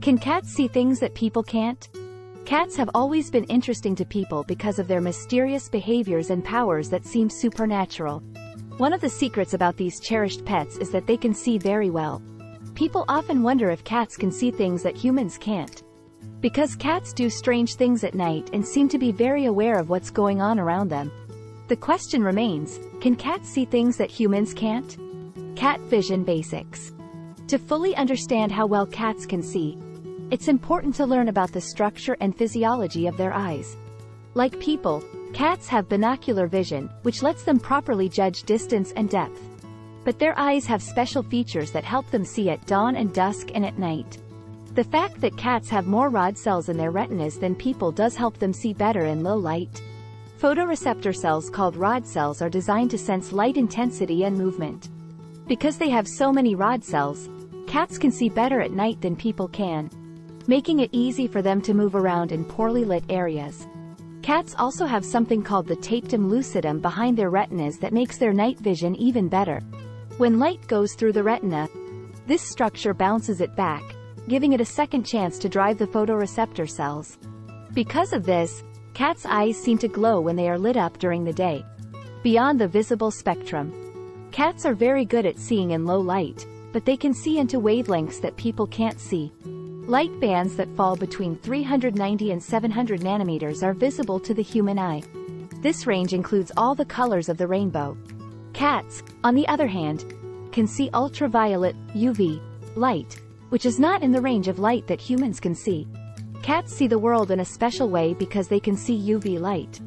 Can cats see things that people can't? Cats have always been interesting to people because of their mysterious behaviors and powers that seem supernatural. One of the secrets about these cherished pets is that they can see very well. People often wonder if cats can see things that humans can't. Because cats do strange things at night and seem to be very aware of what's going on around them. The question remains, can cats see things that humans can't? Cat Vision Basics To fully understand how well cats can see, it's important to learn about the structure and physiology of their eyes. Like people, cats have binocular vision, which lets them properly judge distance and depth. But their eyes have special features that help them see at dawn and dusk and at night. The fact that cats have more rod cells in their retinas than people does help them see better in low light. Photoreceptor cells called rod cells are designed to sense light intensity and movement. Because they have so many rod cells, cats can see better at night than people can, making it easy for them to move around in poorly lit areas. Cats also have something called the tapetum lucidum behind their retinas that makes their night vision even better. When light goes through the retina, this structure bounces it back, giving it a second chance to drive the photoreceptor cells. Because of this, cats' eyes seem to glow when they are lit up during the day. Beyond the visible spectrum. Cats are very good at seeing in low light, but they can see into wavelengths that people can't see. Light bands that fall between 390 and 700 nanometers are visible to the human eye. This range includes all the colors of the rainbow. Cats, on the other hand, can see ultraviolet, UV, light, which is not in the range of light that humans can see. Cats see the world in a special way because they can see UV light.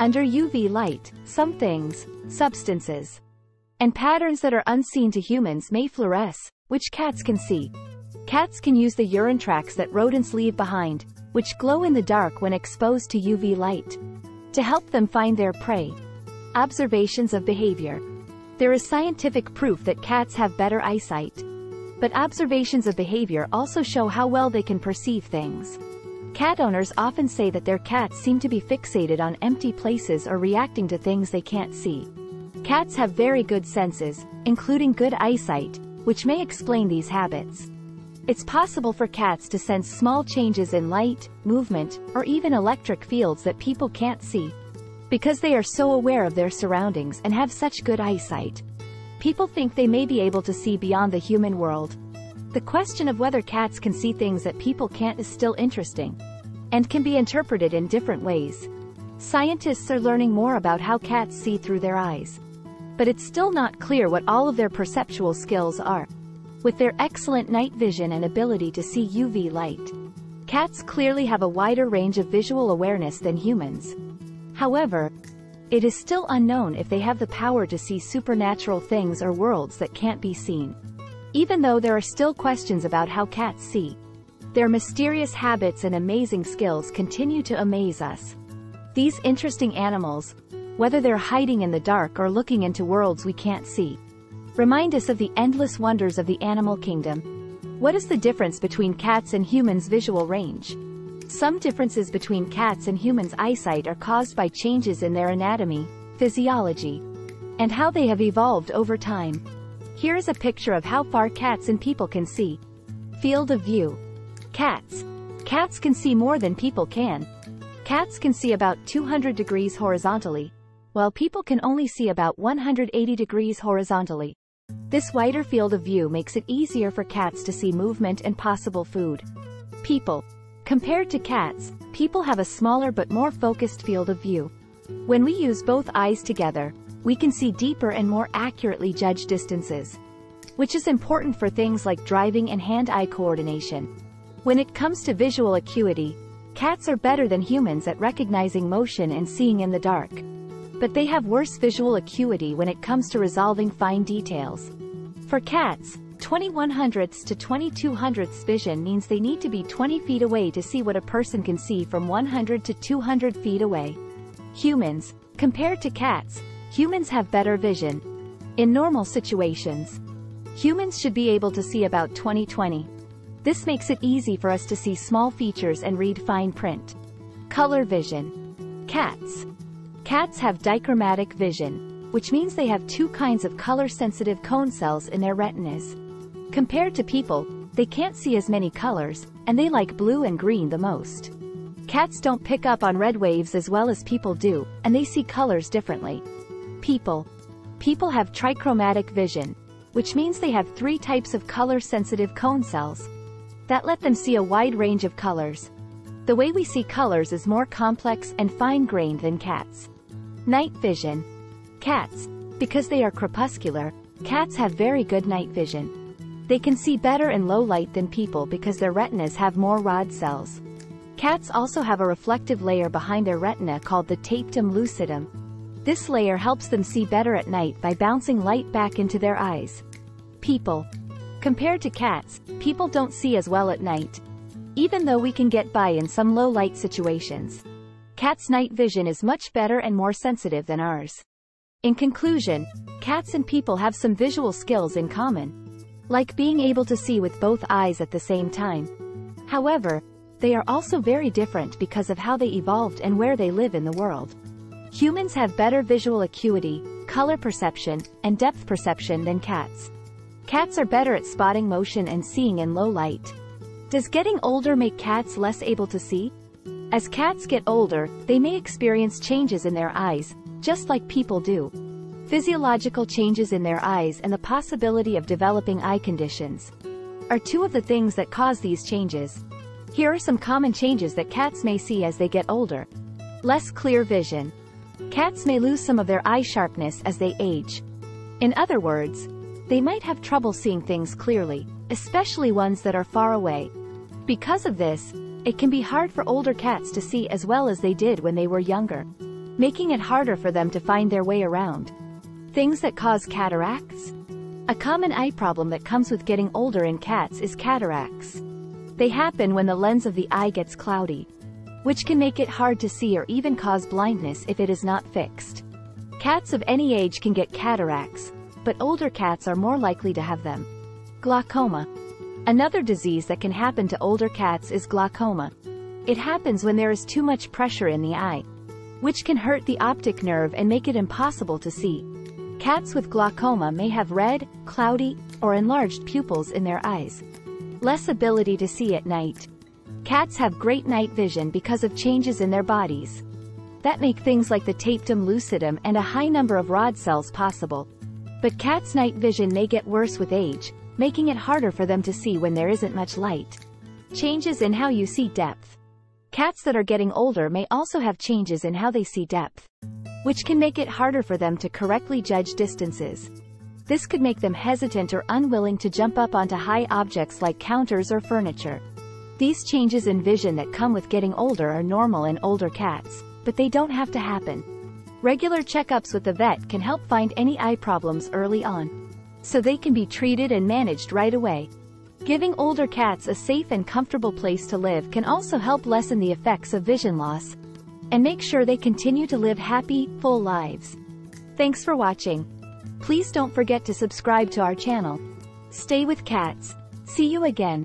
Under UV light, some things, substances, and patterns that are unseen to humans may fluoresce, which cats can see. Cats can use the urine tracks that rodents leave behind, which glow in the dark when exposed to UV light, to help them find their prey. Observations of behavior. There is scientific proof that cats have better eyesight. But observations of behavior also show how well they can perceive things. Cat owners often say that their cats seem to be fixated on empty places or reacting to things they can't see. Cats have very good senses, including good eyesight, which may explain these habits. It's possible for cats to sense small changes in light, movement, or even electric fields that people can't see. Because they are so aware of their surroundings and have such good eyesight. People think they may be able to see beyond the human world. The question of whether cats can see things that people can't is still interesting. And can be interpreted in different ways. Scientists are learning more about how cats see through their eyes. But it's still not clear what all of their perceptual skills are. With their excellent night vision and ability to see UV light, cats clearly have a wider range of visual awareness than humans. However, it is still unknown if they have the power to see supernatural things or worlds that can't be seen. Even though there are still questions about how cats see, their mysterious habits and amazing skills continue to amaze us. These interesting animals, whether they're hiding in the dark or looking into worlds we can't see, remind us of the endless wonders of the animal kingdom. What is the difference between cats and humans' visual range? Some differences between cats and humans' eyesight are caused by changes in their anatomy, physiology, and how they have evolved over time. Here is a picture of how far cats and people can see. Field of view. Cats. Cats can see more than people can. Cats can see about 200 degrees horizontally, while people can only see about 180 degrees horizontally. This wider field of view makes it easier for cats to see movement and possible food. People. Compared to cats, people have a smaller but more focused field of view. When we use both eyes together, we can see deeper and more accurately judge distances, which is important for things like driving and hand-eye coordination. When it comes to visual acuity, cats are better than humans at recognizing motion and seeing in the dark but they have worse visual acuity when it comes to resolving fine details. For cats, 2100ths to 2200ths vision means they need to be 20 feet away to see what a person can see from 100 to 200 feet away. Humans, compared to cats, humans have better vision. In normal situations, humans should be able to see about 20/20. This makes it easy for us to see small features and read fine print. Color vision. Cats, Cats have dichromatic vision, which means they have two kinds of color-sensitive cone cells in their retinas. Compared to people, They can't see as many colors, and they like blue and green the most. Cats don't pick up on red waves as well as people do, and they see colors differently. People. People have trichromatic vision, which means they have three types of color-sensitive cone cells that let them see a wide range of colors. The way we see colors is more complex and fine-grained than cats. Night vision. Cats, because they are crepuscular, cats have very good night vision. They can see better in low light than people because their retinas have more rod cells. Cats also have a reflective layer behind their retina called the tapetum lucidum. This layer helps them see better at night by bouncing light back into their eyes. People. Compared to cats, people don't see as well at night. Even though we can get by in some low-light situations. Cats' night vision is much better and more sensitive than ours. In conclusion, cats and people have some visual skills in common. Like being able to see with both eyes at the same time. However, they are also very different because of how they evolved and where they live in the world. Humans have better visual acuity, color perception, and depth perception than cats. Cats are better at spotting motion and seeing in low light. Does getting older make cats less able to see? As cats get older, they may experience changes in their eyes, just like people do. Physiological changes in their eyes and the possibility of developing eye conditions are two of the things that cause these changes. Here are some common changes that cats may see as they get older. Less clear vision. Cats may lose some of their eye sharpness as they age. In other words, they might have trouble seeing things clearly, especially ones that are far away. Because of this, it can be hard for older cats to see as well as they did when they were younger, making it harder for them to find their way around. Things that cause cataracts? A common eye problem that comes with getting older in cats is cataracts. They happen when the lens of the eye gets cloudy, which can make it hard to see or even cause blindness if it is not fixed. Cats of any age can get cataracts, but older cats are more likely to have them. Glaucoma. Another disease that can happen to older cats is glaucoma. It happens when there is too much pressure in the eye, which can hurt the optic nerve and make it impossible to see. Cats with glaucoma may have red, cloudy, or enlarged pupils in their eyes. Less ability to see at night. Cats have great night vision because of changes in their bodies. That make things like the tapetum lucidum and a high number of rod cells possible. But cats' night vision may get worse with age, making it harder for them to see when there isn't much light. Changes in how you see depth. Cats that are getting older may also have changes in how they see depth, which can make it harder for them to correctly judge distances. This could make them hesitant or unwilling to jump up onto high objects like counters or furniture. These changes in vision that come with getting older are normal in older cats, but they don't have to happen. Regular checkups with the vet can help find any eye problems early on. So they can be treated and managed right away. Giving older cats a safe and comfortable place to live can also help lessen the effects of vision loss. And make sure they continue to live happy, full lives. Thanks for watching. Please don't forget to subscribe to our channel. Stay with cats. See you again.